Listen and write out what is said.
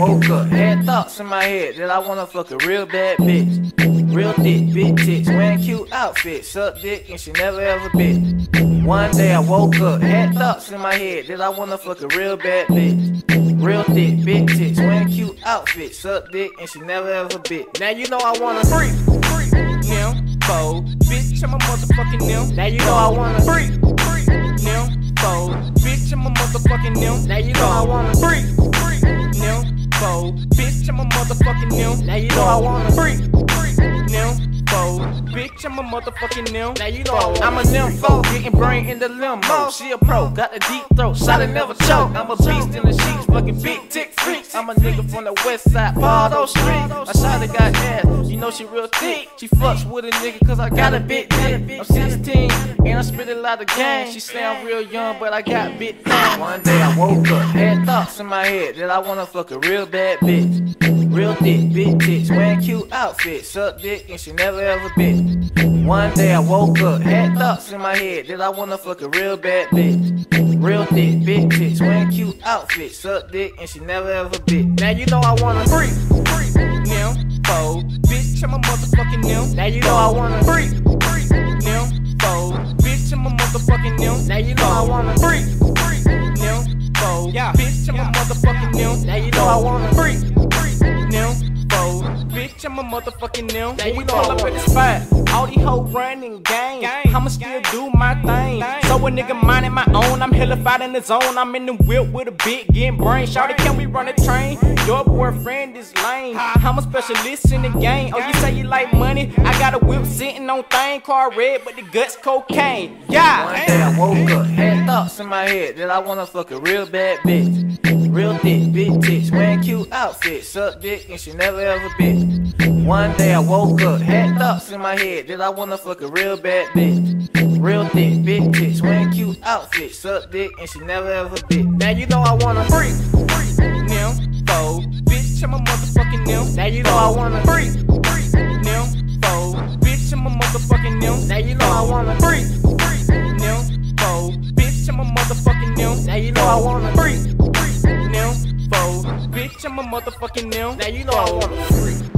Woke up, had thoughts in my head that I wanna fuck a real bad bitch. Real thick, big tits, wearing cute outfits, suck dick and she never ever bit. One day I woke up, had thoughts in my head that I wanna fuck a real bad bitch. Real thick, big tits, wearing cute outfits, suck dick and she never ever bit. Now you know I wanna freak, freak, fold, bitch I'm a motherfucking nim. Now you know I wanna freak, freak, fold, bitch I'm a motherfucking nim. Now you know I wanna freak, I'm a motherfucking nim. Now you know I wanna freak, freak, nim. Bitch, I'm a motherfucking nim. Now you know I'm a nympho, getting brain in the limo. She a pro, got the deep throat, shot it never choke. I'm a beast in the sheets, fucking big tick freaks. I'm a nigga from the west side, Pardo Street. I shot got ass, you know she real thick. She fucks with a nigga cause I got a big dick. I'm 16 and I spit a lot of game. She say I'm real young, but I got big time. One day I woke up, had thoughts in my head that I wanna fuck a real bad bitch. Real thick, big tits, wearing cute outfits, suck dick and she never ever been. One day I woke up, had thoughts in my head that I wanna fuck a real bad bitch. Real thick, big tits, wearing cute outfits, suck dick and she never ever bit. Now you know I wanna freak, freak, nim, fold, bitch I'm a motherfucking nim. Now you know I wanna freak, freak, nim, fold, bitch I'm a motherfucking nim. Now you know I wanna freak, freak, nim, fold, yeah, bitch I'm a motherfucking nim. Now you know I wanna bitch, I'm a motherfucking nim. Now we pull up in the spot, all these hoes running gang. I'ma still do my thing. So a nigga minding my own, I'm hellified in the zone. I'm in the whip with a big getting brain. Shouty, can we run a train? Your boyfriend is lame. I'm a specialist in the game. Oh, you say you like money? I got a whip sitting on thing, car red, but the guts cocaine. Yeah. One day I woke up, had thoughts in my head that I wanna fuck a real bad bitch. Real thick, big tits, wearing cute outfits, suck dick and she never ever bitch. One day I woke up, had thoughts in my head that I wanna fuck a real bad bitch. Real thick, big tits, wearing cute outfits, suck dick, and she never ever bitch. Now you know I wanna freak, nim, fold, bitch, I'm a motherfucking nim. Now you know I wanna freak, nim, fold, bitch, I'm a motherfucking nim. Now you know I wanna freak, nim, fold, bitch, I'm a motherfucking nim. Now you know I wanna freak, I'm a motherfucking nim. Now you know I wanna freak.